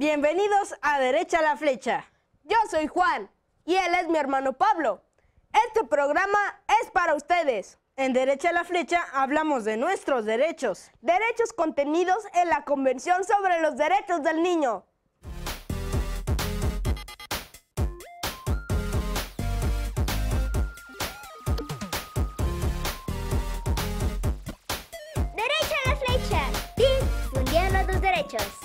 Bienvenidos a Derecha a la Flecha. Yo soy Juan y él es mi hermano Pablo. Este programa es para ustedes. En Derecha a la Flecha hablamos de nuestros derechos. Derechos contenidos en la Convención sobre los Derechos del Niño. Derecha a la flecha. Difundiendo tus derechos.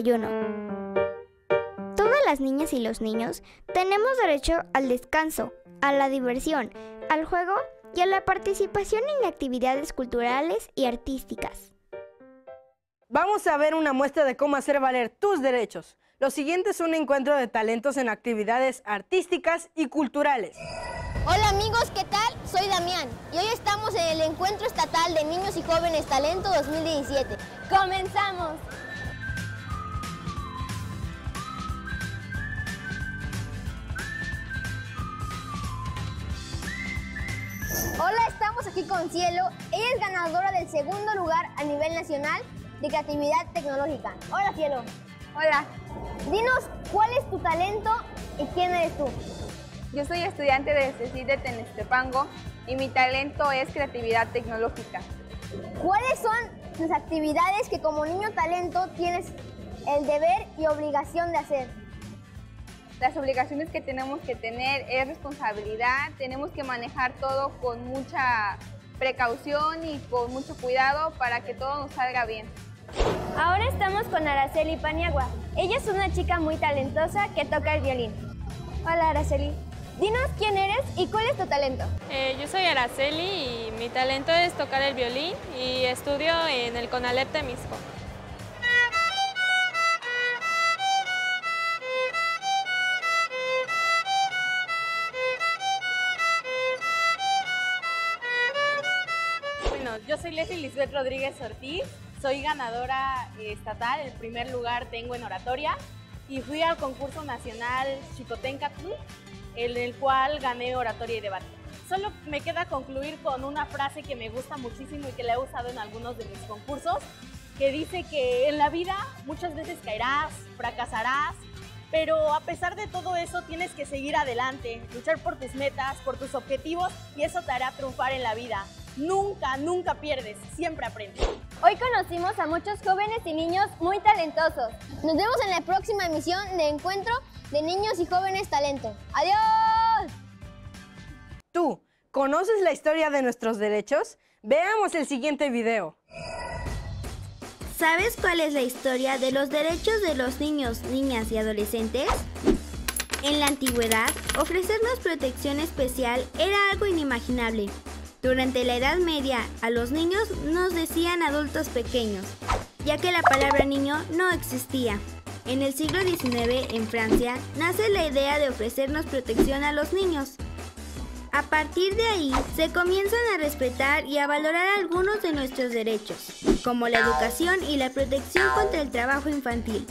Artículo 31. Todas las niñas y los niños tenemos derecho al descanso, a la diversión, al juego y a la participación en actividades culturales y artísticas. Vamos a ver una muestra de cómo hacer valer tus derechos. Lo siguiente es un encuentro de talentos en actividades artísticas y culturales. Hola amigos, ¿qué tal? Soy Damián y hoy estamos en el Encuentro Estatal de Niños y Jóvenes Talento 2017. ¡Comenzamos! Hola, estamos aquí con Cielo. Ella es ganadora del segundo lugar a nivel nacional de creatividad tecnológica. Hola Cielo. Hola, Dinos, ¿cuál es tu talento y quién eres tú? yo soy estudiante de CECID de Tenestepango y mi talento es creatividad tecnológica. ¿Cuáles son tus actividades que como niño talento tienes el deber y obligación de hacer? Las obligaciones que tenemos que tener es responsabilidad, tenemos que manejar todo con mucha precaución y con mucho cuidado para que todo nos salga bien. Ahora estamos con Araceli Paniagua. Ella es una chica muy talentosa que toca el violín. Hola Araceli. Dinos quién eres y cuál es tu talento. Eh, yo soy Araceli y mi talento es tocar el violín y estudio en el CONALEP Temisco. Yo soy Leslie Lisbeth Rodríguez Ortiz, soy ganadora eh, estatal, el primer lugar tengo en oratoria y fui al concurso nacional Chicotencatl, en el cual gané oratoria y debate. Solo me queda concluir con una frase que me gusta muchísimo y que la he usado en algunos de mis concursos, que dice que en la vida muchas veces caerás, fracasarás, pero a pesar de todo eso tienes que seguir adelante, luchar por tus metas, por tus objetivos y eso te hará triunfar en la vida. Nunca, nunca pierdes, siempre aprendes. Hoy conocimos a muchos jóvenes y niños muy talentosos. Nos vemos en la próxima emisión de Encuentro de Niños y Jóvenes Talento. ¡Adiós! ¿Tú conoces la historia de nuestros derechos? Veamos el siguiente video. ¿Sabes cuál es la historia de los derechos de los niños, niñas y adolescentes? En la antigüedad, ofrecernos protección especial era algo inimaginable. Durante la Edad Media, a los niños nos decían adultos pequeños, ya que la palabra niño no existía. En el siglo XIX, en Francia, nace la idea de ofrecernos protección a los niños. A partir de ahí, se comienzan a respetar y a valorar algunos de nuestros derechos, como la educación y la protección contra el trabajo infantil.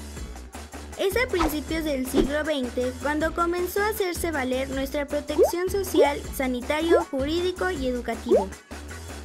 Es a principios del siglo XX cuando comenzó a hacerse valer nuestra protección social, sanitario, jurídico y educativo.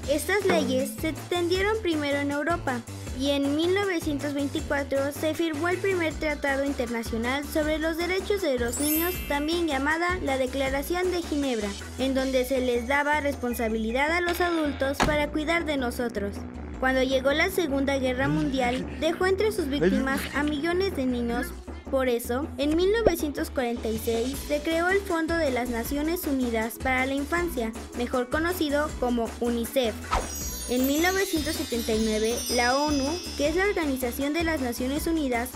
Estas leyes se extendieron primero en Europa y en 1924 se firmó el primer tratado internacional sobre los derechos de los niños, también llamada la Declaración de Ginebra, en donde se les daba responsabilidad a los adultos para cuidar de nosotros. Cuando llegó la Segunda Guerra Mundial, dejó entre sus víctimas a millones de niños. Por eso, en 1946 se creó el Fondo de las Naciones Unidas para la Infancia, mejor conocido como UNICEF. En 1979, la ONU, que es la Organización de las Naciones Unidas,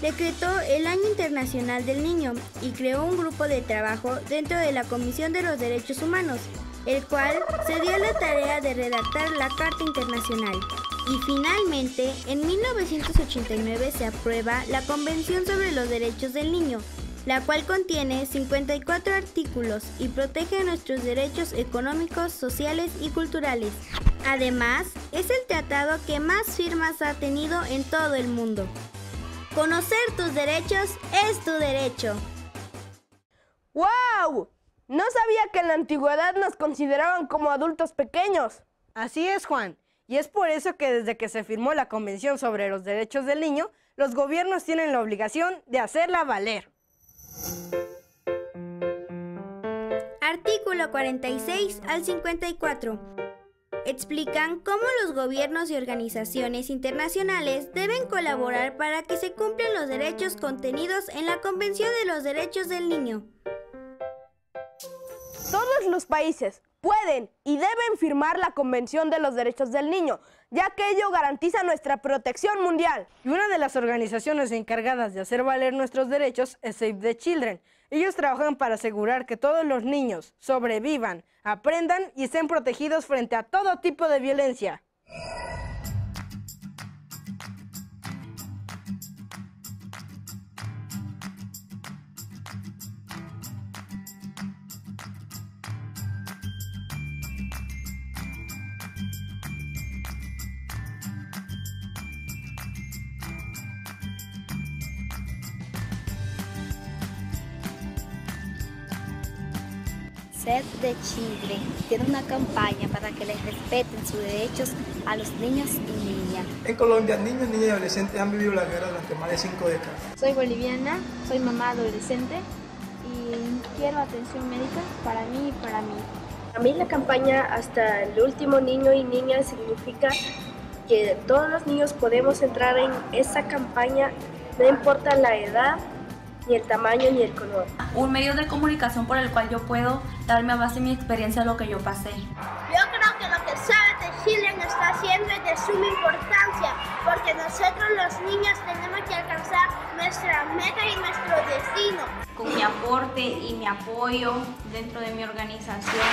decretó el Año Internacional del Niño y creó un grupo de trabajo dentro de la Comisión de los Derechos Humanos, el cual se dio la tarea de redactar la Carta Internacional. Y finalmente, en 1989 se aprueba la Convención sobre los Derechos del Niño, la cual contiene 54 artículos y protege nuestros derechos económicos, sociales y culturales. Además, es el tratado que más firmas ha tenido en todo el mundo. Conocer tus derechos es tu derecho. ¡Wow! No sabía que en la antigüedad nos consideraban como adultos pequeños. Así es, Juan. Y es por eso que desde que se firmó la Convención sobre los Derechos del Niño, los gobiernos tienen la obligación de hacerla valer. Artículo 46 al 54. Explican cómo los gobiernos y organizaciones internacionales deben colaborar para que se cumplan los derechos contenidos en la Convención de los Derechos del Niño. Todos los países pueden y deben firmar la Convención de los Derechos del Niño, ya que ello garantiza nuestra protección mundial. Y una de las organizaciones encargadas de hacer valer nuestros derechos es Save the Children. Ellos trabajan para asegurar que todos los niños sobrevivan, aprendan y estén protegidos frente a todo tipo de violencia. Save the Children tiene una campaña para que les respeten sus derechos a los niños y niñas. En Colombia, niños, niñas y adolescentes han vivido la guerra durante más de cinco décadas. Soy boliviana, soy mamá adolescente y quiero atención médica para mí y para mí. A mí la campaña Hasta el último niño y niña significa que todos los niños podemos entrar en esa campaña, no importa la edad, ni el tamaño ni el color. Un medio de comunicación por el cual yo puedo darme a base de mi experiencia lo que yo pasé. Yo creo que lo que Save the Children está haciendo es de suma importancia, porque nosotros los niños tenemos que alcanzar nuestra meta y nuestro destino. Con mi aporte y mi apoyo dentro de mi organización,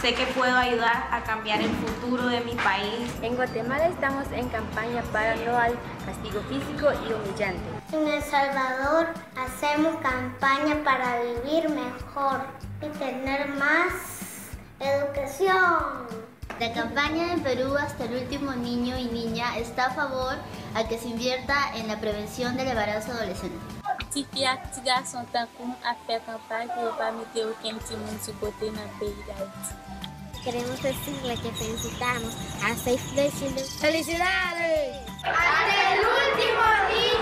sé que puedo ayudar a cambiar el futuro de mi país. En Guatemala estamos en campaña para no al castigo físico y humillante. En El Salvador hacemos campaña para vivir mejor y tener más educación. La campaña en Perú hasta el último niño y niña está a favor a que se invierta en la prevención del embarazo adolescente. Tipia tiga son a pas mettre aucun petit monde sur côté dans le pays d'Haïti. Queremos decirle que felicitamos a Children. ¡Felicidades! ¡Hasta el último niño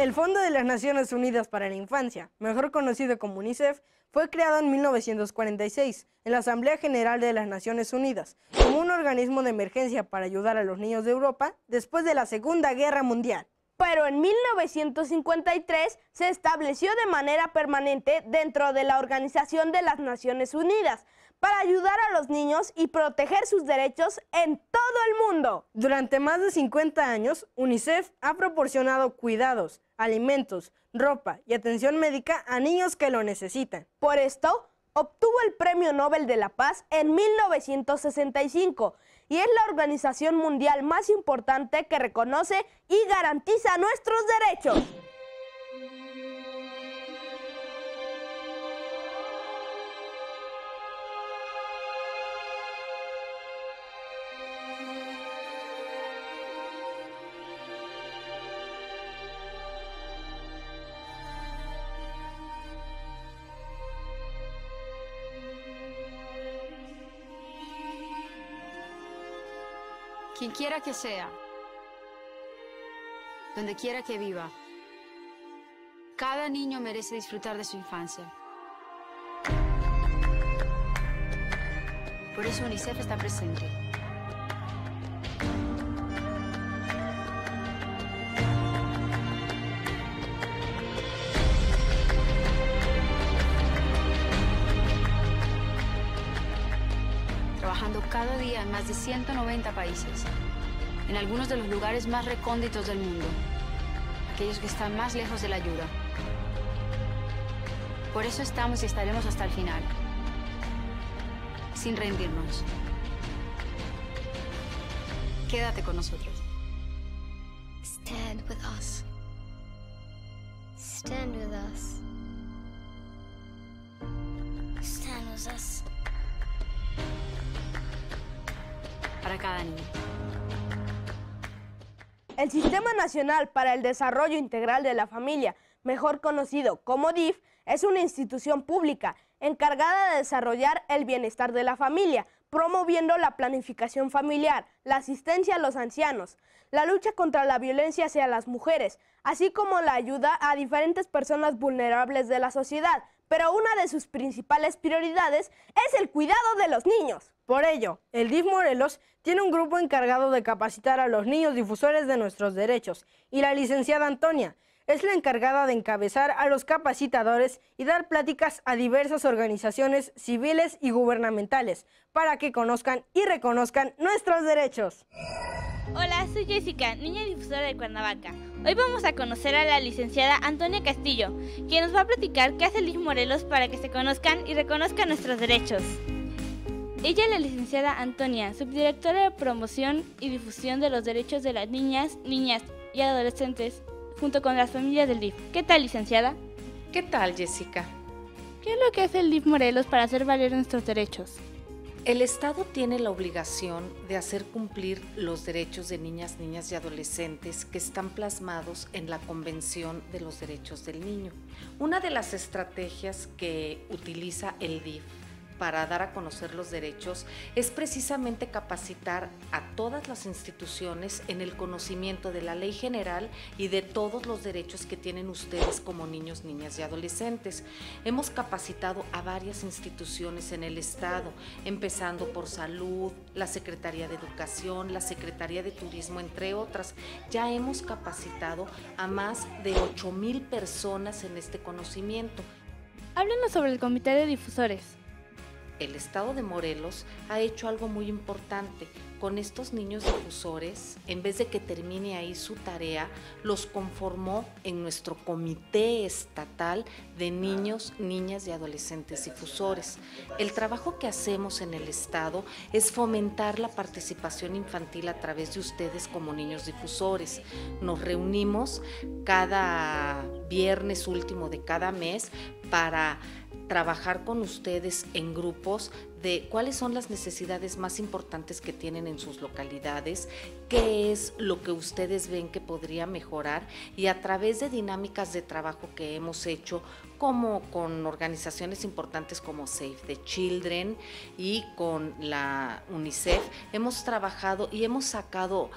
El Fondo de las Naciones Unidas para la Infancia, mejor conocido como UNICEF, fue creado en 1946 en la Asamblea General de las Naciones Unidas como un organismo de emergencia para ayudar a los niños de Europa después de la Segunda Guerra Mundial. Pero en 1953 se estableció de manera permanente dentro de la Organización de las Naciones Unidas para ayudar a los niños y proteger sus derechos en todo el mundo. Durante más de 50 años, UNICEF ha proporcionado cuidados, alimentos, ropa y atención médica a niños que lo necesitan. Por esto, obtuvo el Premio Nobel de la Paz en 1965 y es la organización mundial más importante que reconoce y garantiza nuestros derechos. Quien quiera que sea, donde quiera que viva, cada niño merece disfrutar de su infancia. Por eso UNICEF está presente. Cada día en más de 190 países, en algunos de los lugares más recónditos del mundo, aquellos que están más lejos de la ayuda. Por eso estamos y estaremos hasta el final, sin rendirnos. Quédate con nosotros. Stand with us. Stand with us. Stand with us. El Sistema Nacional para el Desarrollo Integral de la Familia, mejor conocido como DIF, es una institución pública encargada de desarrollar el bienestar de la familia, promoviendo la planificación familiar, la asistencia a los ancianos, la lucha contra la violencia hacia las mujeres, así como la ayuda a diferentes personas vulnerables de la sociedad, pero una de sus principales prioridades es el cuidado de los niños. Por ello, el DIF Morelos tiene un grupo encargado de capacitar a los niños difusores de nuestros derechos y la licenciada Antonia es la encargada de encabezar a los capacitadores y dar pláticas a diversas organizaciones civiles y gubernamentales para que conozcan y reconozcan nuestros derechos. Hola, soy Jessica, niña difusora de Cuernavaca. Hoy vamos a conocer a la licenciada Antonia Castillo, quien nos va a platicar qué hace el Morelos para que se conozcan y reconozcan nuestros derechos. Ella es la licenciada Antonia, subdirectora de promoción y difusión de los derechos de las niñas, niñas y adolescentes, junto con las familias del DIF. ¿Qué tal, licenciada? ¿Qué tal, Jessica? ¿Qué es lo que hace el DIF Morelos para hacer valer nuestros derechos? El Estado tiene la obligación de hacer cumplir los derechos de niñas, niñas y adolescentes que están plasmados en la Convención de los Derechos del Niño. Una de las estrategias que utiliza el DIF para dar a conocer los derechos es precisamente capacitar a todas las instituciones en el conocimiento de la ley general y de todos los derechos que tienen ustedes como niños, niñas y adolescentes. Hemos capacitado a varias instituciones en el Estado, empezando por salud, la Secretaría de Educación, la Secretaría de Turismo, entre otras. Ya hemos capacitado a más de 8 mil personas en este conocimiento. Háblenos sobre el Comité de Difusores el estado de Morelos ha hecho algo muy importante. Con estos niños difusores, en vez de que termine ahí su tarea, los conformó en nuestro comité estatal de niños, niñas y adolescentes difusores. El trabajo que hacemos en el estado es fomentar la participación infantil a través de ustedes como niños difusores. Nos reunimos cada viernes último de cada mes para trabajar con ustedes en grupos de cuáles son las necesidades más importantes que tienen en sus localidades, qué es lo que ustedes ven que podría mejorar y a través de dinámicas de trabajo que hemos hecho como con organizaciones importantes como Save the Children y con la UNICEF, hemos trabajado y hemos sacado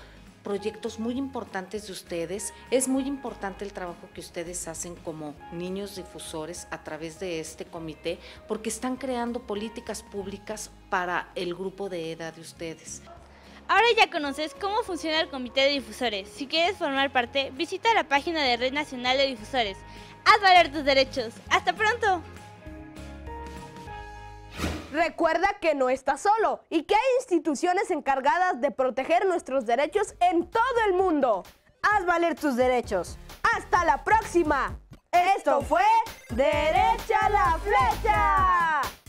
proyectos muy importantes de ustedes. Es muy importante el trabajo que ustedes hacen como niños difusores a través de este comité porque están creando políticas públicas para el grupo de edad de ustedes. Ahora ya conoces cómo funciona el comité de difusores. Si quieres formar parte, visita la página de Red Nacional de Difusores. Haz valer tus derechos. ¡Hasta pronto! Recuerda que no estás solo y que hay instituciones encargadas de proteger nuestros derechos en todo el mundo. Haz valer tus derechos. ¡Hasta la próxima! Esto fue Derecha la Flecha.